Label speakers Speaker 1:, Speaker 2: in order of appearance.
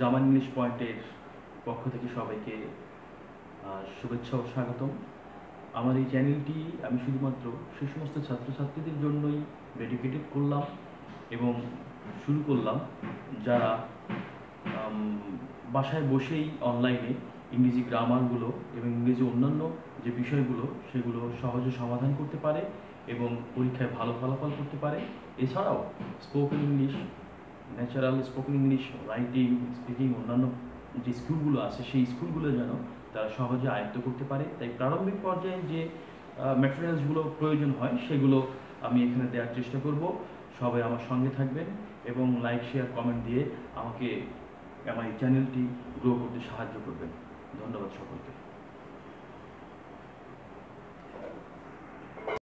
Speaker 1: জামান English পয়েন্টের পক্ষ থেকে সবাইকে শুভেচ্ছা ও স্বাগতম। আমার এই চ্যানেলটি আমি শুধুমাত্র সে সমস্ত ছাত্রছাত্রীদের জন্যই ডেডিকেটেড করলাম এবং শুরু করলাম, যারা বাসায় বসেই অনলাইনে ইংরেজি গ্রামারগুলো এবং ইংরেজি অন্যান্য যে বিষয়গুলো, সেগুলো সহজে সমাধান করতে পারে এবং পরীক্ষায় ভালো ফলাফল করতে পারে। এছাড়াও spoken English natural spoken English, writing, speaking, অন্যান্য যে স্কুলগুলো আছে, সেই স্কুলগুলো যেন তারা সহজে আয়ত্ত করতে পারে। তাই প্রারম্ভিক পর্যায়ে যে ম্যাটেরিয়ালসগুলো প্রয়োজন হয়, সেগুলো আমি এখানে দেওয়ার চেষ্টা করব। সবাই আমার সঙ্গে থাকবেন এবং লাইক শেয়ার কমেন্ট দিয়ে আমাকে, আমার এই চ্যানেলটি গ্রো করতে সাহায্য করবেন। ধন্যবাদ সকলকে।